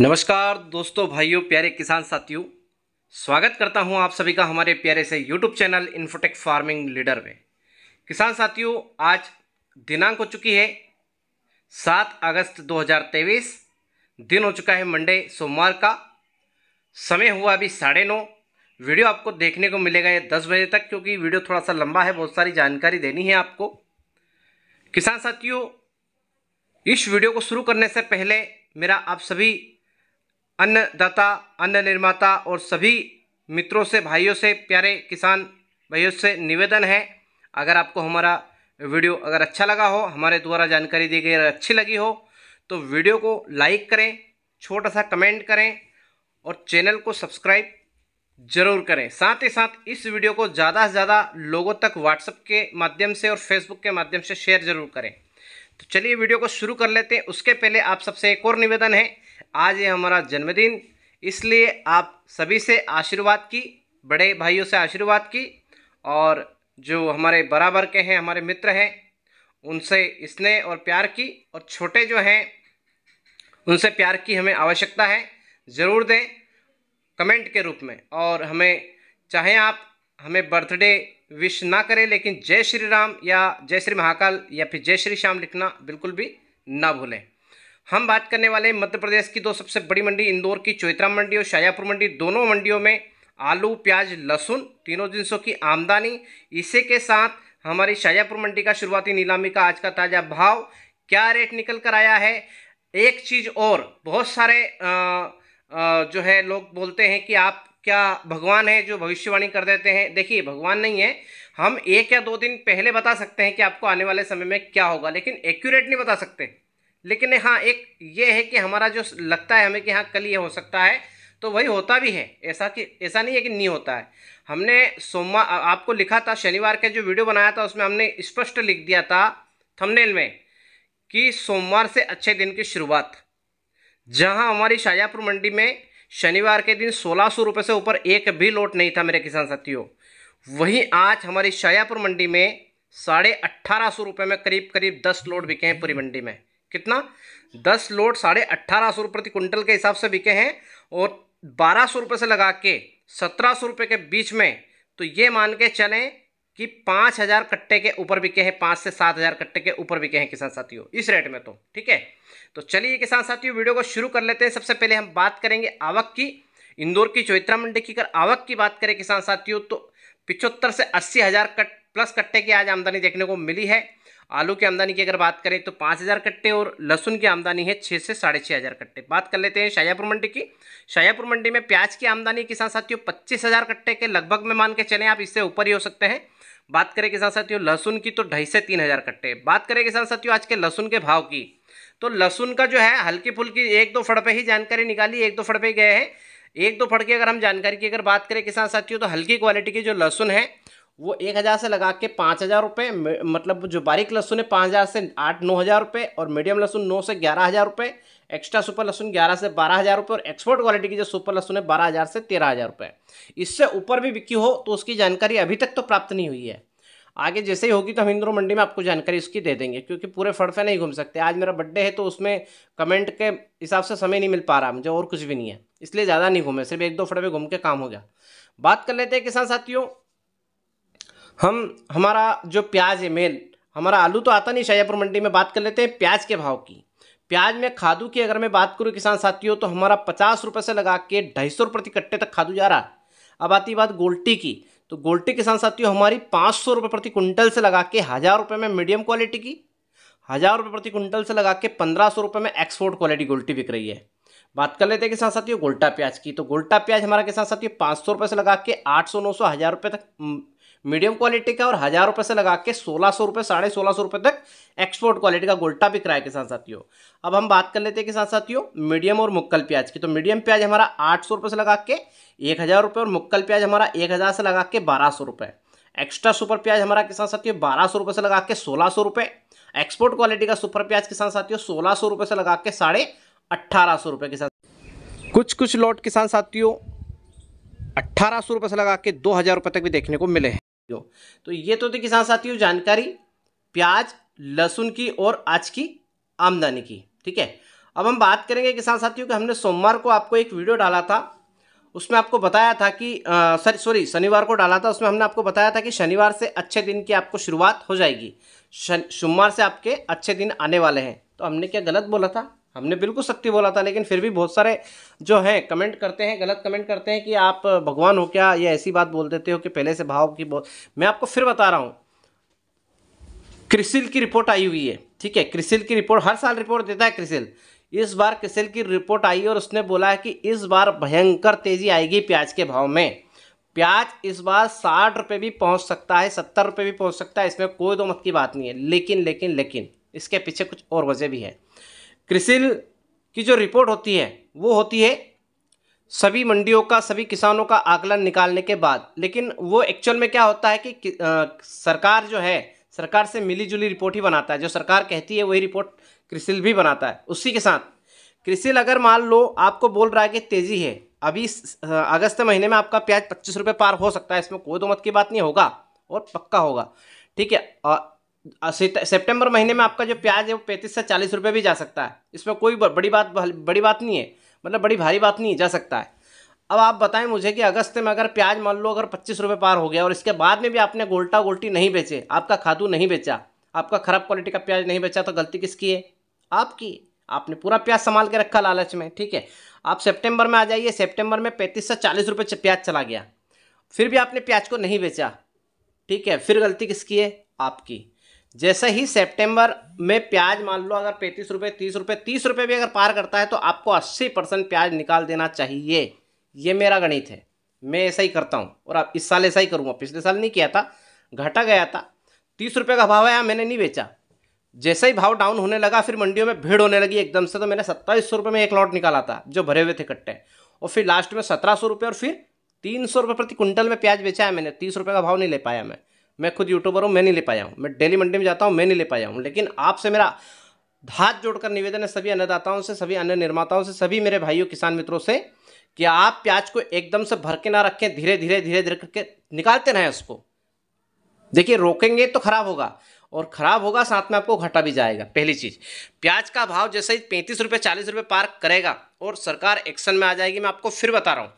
नमस्कार दोस्तों, भाइयों, प्यारे किसान साथियों। स्वागत करता हूँ आप सभी का हमारे प्यारे से YouTube channel Infotech farming leader में। किसान साथियों, आज दिनांक हो चुकी है सात अगस्त 2023 दिन हो चुका है मंडे, सोमवार का। समय हुआ अभी साढ़े नौ। वीडियो आपको देखने को मिलेगा ये दस बजे तक, क्योंकि वीडियो थोड़ा सा लंबा है, बहुत सारी जानकारी देनी है आपको। किसान साथियों, इस वीडियो को शुरू करने से पहले मेरा आप सभी अन्नदाता अन्न निर्माता और सभी मित्रों से, भाइयों से, प्यारे किसान भाइयों से निवेदन है, अगर आपको हमारा वीडियो अगर अच्छा लगा हो, हमारे द्वारा जानकारी दी गई अच्छी लगी हो तो वीडियो को लाइक करें, छोटा सा कमेंट करें और चैनल को सब्सक्राइब ज़रूर करें। साथ ही साथ इस वीडियो को ज़्यादा से ज़्यादा लोगों तक व्हाट्सएप के माध्यम से और फेसबुक के माध्यम से शेयर ज़रूर करें। तो चलिए वीडियो को शुरू कर लेते हैं। उसके पहले आप सबसे एक और निवेदन है आज है हमारा जन्मदिन, इसलिए आप सभी से आशीर्वाद की, बड़े भाइयों से आशीर्वाद की, और जो हमारे बराबर के हैं, हमारे मित्र हैं, उनसे स्नेह और प्यार की, और छोटे जो हैं, उनसे प्यार की हमें आवश्यकता है, ज़रूर दें कमेंट के रूप में। और हमें, चाहे आप हमें बर्थडे विश ना करें, लेकिन जय श्री राम या जय श्री महाकाल या फिर जय श्री श्याम लिखना बिल्कुल भी ना भूलें। हम बात करने वाले मध्य प्रदेश की दो सबसे बड़ी मंडी इंदौर की चौतरा मंडी और शाजापुर मंडी। दोनों मंडियों में आलू प्याज लहसुन तीनों जिनसों की आमदनी। इसी के साथ हमारी शाजापुर मंडी का शुरुआती नीलामी का आज का ताज़ा भाव क्या रेट निकल कर आया है? एक चीज़ और बहुत सारे आ, आ, जो है लोग बोलते हैं कि आप क्या भगवान है जो भविष्यवाणी कर देते हैं? देखिए भगवान नहीं है। हम एक या दो दिन पहले बता सकते हैं कि आपको आने वाले समय में क्या होगा लेकिन एक्यूरेट नहीं बता सकते। लेकिन हाँ एक ये है कि हमारा जो लगता है हमें कि हाँ कल ये हो सकता है तो वही होता भी है। ऐसा कि, ऐसा नहीं है कि नहीं होता है। हमने सोमवार आपको लिखा था, शनिवार के जो वीडियो बनाया था, उसमें हमने स्पष्ट लिख दिया था थंबनेल में कि सोमवार से अच्छे दिन की शुरुआत। जहाँ हमारी शाजापुर मंडी में शनिवार के दिन सोलह सौ रुपये से ऊपर एक भी लोट नहीं था मेरे किसान साथियों। वहीं आज हमारी शाजापुर मंडी में साढ़े अट्ठारह सौ रुपये में करीब करीब दस लोट बिके हैं पूरी मंडी में। कितना? दस लोट साढ़े अट्ठारह सौ रुपये प्रति कुंटल के हिसाब से बिके हैं और बारह सौ रुपये से लगा के सत्रह सौ रुपये के बीच में तो ये मान के चलें कि पाँच हज़ार कट्टे के ऊपर बिके हैं, पाँच से सात हज़ार कट्टे के ऊपर बिके हैं किसान साथियों, इस रेट में तो ठीक है? तो चलिए किसान साथियों, वीडियो को शुरू कर लेते हैं। सबसे पहले हम बात करेंगे आवक की, इंदौर की चौत्रा मंडी की। अगर आवक की बात करें किसान साथियों तो पिचहत्तर से अस्सी हज़ार कट, प्लस कट्टे की आज आमदनी देखने को मिली है। आलू की आमदनी की अगर बात करें तो पाँच हज़ार कट्टे और लहसुन की आमदनी है छः से साढ़े छः हज़ार कट्टे। बात कर लेते हैं शाजापुर मंडी की। शाजापुर मंडी में प्याज की आमदनी किसान साथियों पच्चीस हज़ार कट्टे के लगभग में मान के चलें, आप इससे ऊपर ही हो सकते हैं। बात करें किसान साथियों लहसुन की तो ढाई से तीन हज़ार कट्टे। बात करें किसान साथियों आज के लहसुन के भाव की तो लहसुन का जो है हल्की फुल्की एक दो फड़ पे ही जानकारी निकाली, एक दो फड़ पे गए हैं। एक दो फड़ की अगर हम जानकारी की अगर बात करें किसान साथियों तो हल्की क्वालिटी की जो लहसुन है वो एक हज़ार से लगा के पाँच हज़ार रुपये मतलब जो बारीक लहसुन है, पाँच हज़ार से आठ, नौ हज़ार रुपये और मीडियम लहसुन नौ से ग्यारह हज़ार रुपये एक्स्ट्रा सुपर लहसुन ग्यारह से बारह हज़ार रुपये और एक्सपोर्ट क्वालिटी की जो सुपर लहसुन है, बारह हज़ार से तेरह हज़ार रुपये इससे ऊपर भी बिकी हो तो उसकी जानकारी अभी तक तो प्राप्त नहीं हुई है। आगे जैसे ही होगी तो हम इंद्रो मंडी में आपको जानकारी उसकी दे देंगे, क्योंकि पूरे फड़फे नहीं घूम सकते। आज मेरा बर्थडे है तो उसमें कमेंट के हिसाब से समय नहीं मिल पा रहा, मुझे और कुछ भी नहीं है। इसलिए ज़्यादा नहीं घूमे, सिर्फ़ एक दो फड़फे घूम के काम हो गया। बात कर लेते हैं किसान साथियों हम, हमारा जो प्याज है मेल हमारा आलू तो आता नहीं शाजापुर मंडी में, बात कर लेते हैं प्याज के भाव की। प्याज में खादू की अगर मैं बात करूँ किसान साथियों तो हमारा पचास रुपये से लगा के ढाई सौ रुपये प्रति कट्टे तक खादू जा रहा अब आती बात गोल्टी की तो गोल्टी किसान साथियों, हमारी पाँच सौ रुपये प्रति कुंटल से लगा के हज़ार रुपये में मीडियम क्वालिटी की, हज़ार रुपये प्रति कुंटल से लगा के पंद्रह सौ रुपये में एक्सपोर्ट क्वालिटी गोल्टी बिक रही है। बात कर लेते हैं किसान साथियों गोल्टा प्याज की तो गोल्टा प्याज हमारा किसान साथियों पाँच सौ रुपये से लगा के आठ सौ नौ सौ हज़ार रुपये तक मीडियम क्वालिटी का और हज़ार रुपये से लगा के सोलह सौ रुपये साढ़े सोलह सौ रुपये तक एक्सपोर्ट क्वालिटी का गोल्टा बिक रहा है किसान साथियों। अब हम बात कर लेते हैं किसान साथियों, मीडियम और मुक्कल प्याज की। तो मीडियम प्याज हमारा आठ सौ रुपये से लगा के एक हज़ार रुपये और मुक्कल प्याज हमारा एक हज़ार से लगा के बारह सौ रुपये एक्स्ट्रा सुपर प्याज हमारा किसान साथियों बारह सौ रुपये से लगा के सोलह सौ रुपये एक्सपोर्ट क्वालिटी का सुपर प्याज किसान साथियों सोलह सौ रुपये से लगा के साढ़े अट्ठारह सौ रुपये किसान कुछ कुछ लॉट किसान साथियों अट्ठारह सौ रुपये से लगा के दो हज़ार रुपये तक भी देखने को मिले हैं। तो ये तो थी किसान साथियों जानकारी, प्याज, लहसुन की और आज की आमदनी की, ठीक है? अब हम बात करेंगे किसान साथियों कि हमने सोमवार को आपको एक वीडियो डाला था, उसमें आपको बताया था कि सॉरी सॉरी, शनिवार को डाला था, उसमें हमने आपको बताया था कि शनिवार से अच्छे दिन की आपको शुरुआत हो जाएगी। सोमवार से आपके अच्छे दिन आने वाले हैं। तो हमने क्या गलत बोला था? हमने बिल्कुल सत्य बोला था, लेकिन फिर भी बहुत सारे जो हैं कमेंट करते हैं, गलत कमेंट करते हैं कि आप भगवान हो क्या, या ऐसी बात बोल देते हो कि पहले से भाव की बोल मैं आपको फिर बता रहा हूँ। क्रिसिल की रिपोर्ट आई हुई है, ठीक है? क्रिसिल की रिपोर्ट हर साल रिपोर्ट देता है क्रिसिल। इस बार क्रिसिल की रिपोर्ट आई और उसने बोला है कि इस बार भयंकर तेज़ी आएगी प्याज के भाव में। प्याज इस बार साठ रुपये भी पहुँच सकता है, सत्तर रुपये भी पहुँच सकता है, इसमें कोई दो मत की बात नहीं है। लेकिन लेकिन लेकिन, इसके पीछे कुछ और वजह भी है। क्रिसिल की जो रिपोर्ट होती है वो होती है सभी मंडियों का सभी किसानों का आकलन निकालने के बाद। लेकिन वो एक्चुअल में क्या होता है कि आ, सरकार जो है सरकार से मिली जुली रिपोर्ट ही बनाता है। जो सरकार कहती है वही रिपोर्ट क्रिसिल भी बनाता है उसी के साथ। क्रिसिल अगर मान लो आपको बोल रहा है कि तेज़ी है अभी अगस्त महीने में आपका प्याज पच्चीस रुपये पार हो सकता है इसमें कोई दो मत की बात नहीं होगा और पक्का होगा। ठीक है सितंबर महीने में आपका जो प्याज है वो पैंतीस से चालीस रुपये भी जा सकता है। इसमें कोई बड़ी बात बड़ी बात नहीं है। मतलब बड़ी भारी बात नहीं जा सकता है। अब आप बताएँ मुझे कि अगस्त में अगर प्याज मान लो अगर पच्चीस रुपये पार हो गया और इसके बाद में भी आपने गोल्टा गोल्टी नहीं बेचे, आपका खादू नहीं बेचा, आपका खराब क्वालिटी का प्याज नहीं बेचा तो गलती किसकी है? आपकी। आपने पूरा प्याज संभाल के रखा लालच में, ठीक है? आप सितंबर में आ जाइए, सितंबर में पैंतीस से चालीस रुपये प्याज चला गया। फिर भी आपने प्याज को नहीं बेचा, ठीक है? फिर गलती किसकी है? आपकी। जैसे ही सितंबर में प्याज मान लो अगर पैंतीस रुपये तीस रुपये तीस रुपये भी अगर पार करता है तो आपको अस्सी परसेंट प्याज निकाल देना चाहिए। ये मेरा गणित है। मैं ऐसा ही करता हूँ और अब इस साल ऐसा ही करूँगा। पिछले साल नहीं किया था, घटा गया था। तीस रुपये का भाव है मैंने नहीं बेचा। जैसे ही भाव डाउन होने लगा, फिर मंडियों में भीड़ होने लगी। एकदम से तो मैंने सत्ताईस सौ रुपये में एक लॉट निकाला था, जो भरे हुए थे कट्टे। और फिर लास्ट में सत्रह सौ रुपये और फिर तीन सौ रुपये प्रति कुंटल में प्याज बेचा है मैंने। तीस रुपये का भाव नहीं ले पाया मैं। मैं खुद यूट्यूबर हूँ, मैं नहीं ले पाया हूँ। मैं डेली मंडी में जाता हूँ, मैं नहीं ले पाया हूँ। लेकिन आपसे मेरा हाथ जोड़कर निवेदन है सभी अन्नदाताओं से, सभी अन्य निर्माताओं से, सभी मेरे भाइयों, किसान मित्रों से, कि आप प्याज को एकदम से भर के ना रखें, धीरे धीरे धीरे धीरे करके निकालते रहें उसको। देखिए, रोकेंगे तो खराब होगा, और ख़राब होगा, साथ में आपको घटा भी जाएगा। पहली चीज़, प्याज का भाव जैसे ही पैंतीस रुपये, चालीस रुपये पार करेगा, और सरकार एक्शन में आ जाएगी, मैं आपको फिर बता रहा हूँ।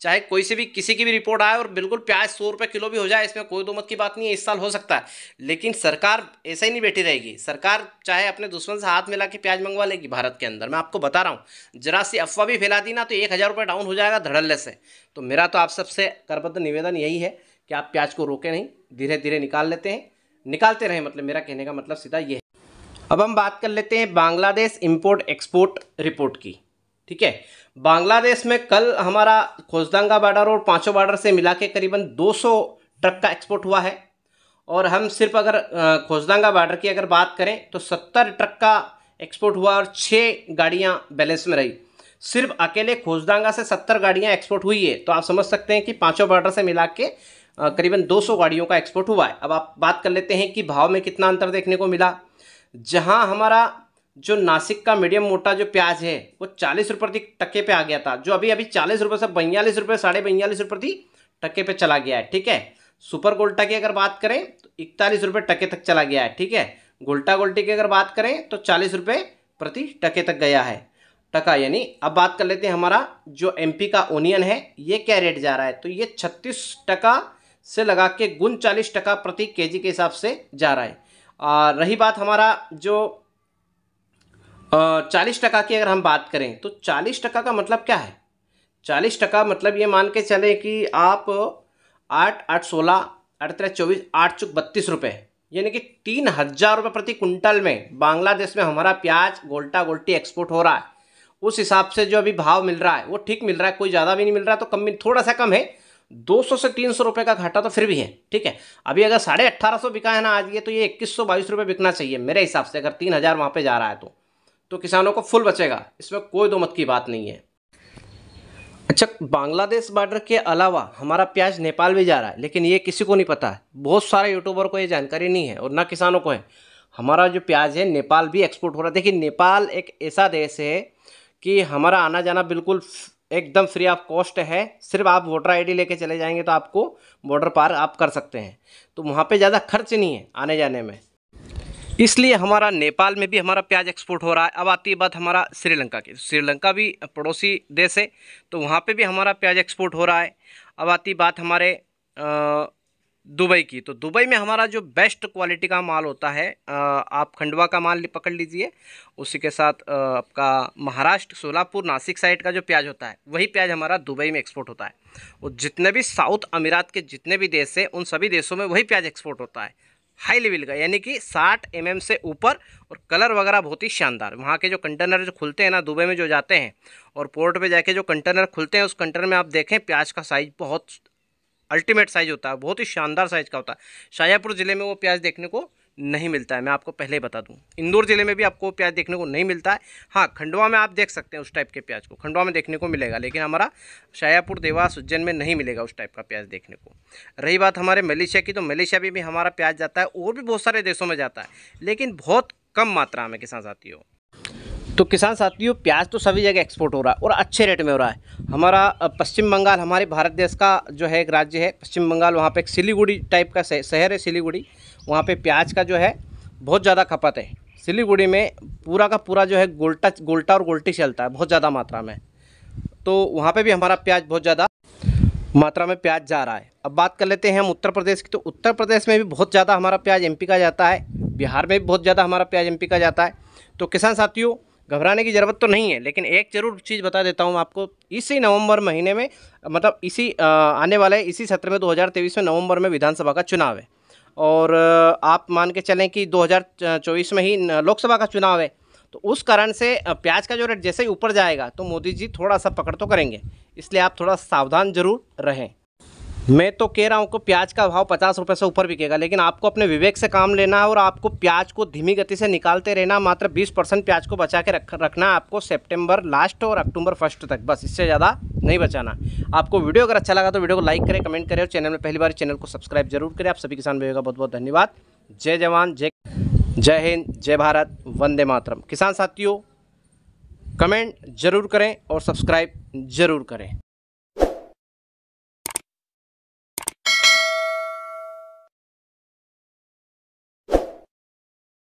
चाहे कोई से भी, किसी की भी रिपोर्ट आए और बिल्कुल प्याज सौ रुपये किलो भी हो जाए, इसमें कोई दो मत की बात नहीं है, इस साल हो सकता है। लेकिन सरकार ऐसा ही नहीं बैठी रहेगी। सरकार चाहे अपने दुश्मन से हाथ मिला के प्याज मंगवा लेगी भारत के अंदर। मैं आपको बता रहा हूँ, जरा सी अफवाह भी फैला दी ना तो एक हज़ार रुपये डाउन हो जाएगा धड़ल्ले से। तो मेरा तो आप सबसे करबद्ध निवेदन यही है कि आप प्याज को रोके नहीं धीरे धीरे निकाल लेते हैं। निकालते रहें मतलब मेरा कहने का मतलब सीधा ये है। अब हम बात कर लेते हैं बांग्लादेश इम्पोर्ट एक्सपोर्ट रिपोर्ट की। ठीक है? बांग्लादेश में कल हमारा खोजदांगा बॉर्डर और पाँचों बॉर्डर से मिला के करीबन 200 ट्रक का एक्सपोर्ट हुआ है। और हम सिर्फ़ अगर खोजदांगा बॉर्डर की अगर बात करें तो 70 ट्रक का एक्सपोर्ट हुआ और छः गाड़ियाँ बैलेंस में रही। सिर्फ़ अकेले खोजदांगा से 70 गाड़ियाँ एक्सपोर्ट हुई है तो आप समझ सकते हैं कि पाँचों बॉर्डर से मिला के करीबन 200 गाड़ियों का एक्सपोर्ट हुआ है। अब आप बात कर लेते हैं कि भाव में कितना अंतर देखने को मिला। जहाँ हमारा जो नासिक का मीडियम मोटा जो प्याज है, वो चालीस रुपये प्रति टक्के पे आ गया था। जो अभी अभी चालीस रुपये से बयालीस रुपये साढ़े बयालीस रुपये प्रति टक्के पे चला गया है, ठीक है? सुपर गोल्टा की अगर बात करें तो इकतालीस रुपये टके तक चला गया है, ठीक है? गोल्टा गोल्टी की अगर बात करें तो चालीस रुपये प्रति टके तक गया है। टका, यानी अब बात कर लेते हैं हमारा जो एमपी का ओनियन है, ये क्या रेट जा रहा है? तो ये छत्तीस टका से लगा के गुन चालीस टका प्रति केजी के हिसाब से जा रहा है। और रही बात हमारा जो चालीस टका की अगर हम बात करें तो चालीस टका का मतलब क्या है? चालीस टका मतलब ये मान के चले कि आप आठ आठ सोलह, आठ तेरह चौबीस, आठ चुक बत्तीस रुपये यानी कि तीन हज़ार रुपये प्रति कुंटल में बांग्लादेश में हमारा प्याज गोल्टा गोल्टी एक्सपोर्ट हो रहा है। उस हिसाब से जो अभी भाव मिल रहा है, वो ठीक मिल रहा है, कोई ज़्यादा भी नहीं मिल रहा तो कम थोड़ा सा कम है। दो सौ से तीन सौ रुपये का घाटा तो फिर भी है, ठीक है? अभी अगर साढ़े अट्ठारह सौ बिका है ना आज ये तो ये इक्कीस सौ बाईस रुपये बिकना चाहिए मेरे हिसाब से, अगर तीन हज़ार वहाँ पर जा रहा है तो। तो किसानों को फुल बचेगा। इसमें कोई दो मत की बात नहीं है। अच्छा बांग्लादेश बॉर्डर के अलावा हमारा प्याज नेपाल भी जा रहा है, लेकिन ये किसी को नहीं पता। है बहुत सारे यूट्यूबर को ये जानकारी नहीं है, और ना किसानों को है। हमारा जो प्याज है, नेपाल भी एक्सपोर्ट हो रहा है। देखिए, नेपाल एक ऐसा देश है कि हमारा आना जाना बिल्कुल एकदम फ्री ऑफ़ कॉस्ट है। सिर्फ़ आप वोटर आईडी लेके चले जाएँगे तो आपको बॉर्डर पार आप कर सकते हैं। तो वहाँ पे ज़्यादा खर्च नहीं है आने जाने में। इसलिए हमारा नेपाल में भी हमारा प्याज एक्सपोर्ट हो रहा है। अब आती है बात हमारा श्रीलंका की। श्रीलंका भी पड़ोसी देश है तो वहाँ पे भी हमारा प्याज एक्सपोर्ट हो रहा है। अब आती बात हमारे दुबई की। तो दुबई में हमारा जो बेस्ट क्वालिटी का माल होता है आप खंडवा का माल पकड़ लीजिए, उसी के साथ आपका महाराष्ट्र, सोलापुर, नासिक साइड का जो प्याज होता है, वही प्याज हमारा दुबई में एक्सपोर्ट होता है। और जितने भी साउथ अमीरात के जितने भी देश हैं, उन सभी देशों में वही प्याज एक्सपोर्ट होता है। हाई लेवल का, यानी कि 60 एम mm से ऊपर और कलर वगैरह बहुत ही शानदार। वहाँ के जो कंटेनर जो खुलते हैं ना, दुबई में जो जाते हैं और पोर्ट पे जाके जो कंटेनर खुलते हैं, उस कंटेनर में आप देखें, प्याज का साइज़ बहुत अल्टीमेट साइज़ होता है, बहुत ही शानदार साइज़ का होता है। शाहजहाँपुर ज़िले में वो प्याज देखने को नहीं मिलता है। मैं आपको पहले ही बता दूँ। इंदौर ज़िले में भी आपको प्याज देखने को नहीं मिलता है। हाँ खंडवा में आप देख सकते हैं उस टाइप के प्याज को। खंडवा में देखने को मिलेगा, लेकिन हमारा शायापुर देवास, उज्जैन में नहीं मिलेगा उस टाइप का प्याज देखने को। रही बात हमारे मलेशिया की तो मलेशिया में भी हमारा प्याज जाता है और भी बहुत सारे देशों में जाता है, लेकिन बहुत कम मात्रा में किसान साथियों तो किसान साथियों, प्याज तो सभी जगह एक्सपोर्ट हो रहा है और अच्छे रेट में हो रहा है। हमारा पश्चिम बंगाल, हमारे भारत देश का जो है एक राज्य है, पश्चिम बंगाल वहाँ पे एक सिलीगुड़ी टाइप का शहर है सिलीगुड़ी। वहाँ पे प्याज का जो है बहुत ज़्यादा खपत है। सिलीगुड़ी में पूरा का पूरा जो है गोल्टा गोल्टा और गोल्टी चलता है, बहुत ज़्यादा मात्रा में। तो वहाँ पे भी हमारा प्याज बहुत ज़्यादा मात्रा में प्याज जा रहा है। अब बात कर लेते हैं हम उत्तर प्रदेश की। तो उत्तर प्रदेश में भी बहुत ज़्यादा हमारा प्याज एमपी का जाता है। बिहार में भी बहुत ज़्यादा हमारा प्याज एमपी का जाता है। तो किसान साथियों, घबराने की ज़रूरत तो नहीं है, लेकिन एक ज़रूर चीज़ बता देता हूँ आपको। इसी नवंबर महीने में मतलब इसी आने वाले, इसी सत्र में 2023 में नवंबर में विधानसभा का चुनाव है। और आप मान के चलें कि 2024 में ही लोकसभा का चुनाव है तो उस कारण से प्याज का जो रेट जैसे ही ऊपर जाएगा तो मोदी जी थोड़ा सा पकड़ तो करेंगे। इसलिए आप थोड़ा सावधान ज़रूर रहें। मैं तो कह रहा हूँ कि प्याज का भाव पचास रुपये से ऊपर बिकेगा, लेकिन आपको अपने विवेक से काम लेना है और आपको प्याज को धीमी गति से निकालते रहना, मात्र 20 परसेंट प्याज को बचा के रख, रखना आपको सितंबर लास्ट और अक्टूबर फ़र्स्ट तक, बस इससे ज़्यादा नहीं बचाना। आपको वीडियो अगर अच्छा लगा तो वीडियो को लाइक करें कमेंट करें और चैनल में पहली बार चैनल को सब्सक्राइब ज़रूर करें। आप सभी किसान भाइयों का बहुत बहुत धन्यवाद। जय जवान, जय जय हिंद, जय भारत, वंदे मातरम। किसान साथियों कमेंट ज़रूर करें और सब्सक्राइब ज़रूर करें।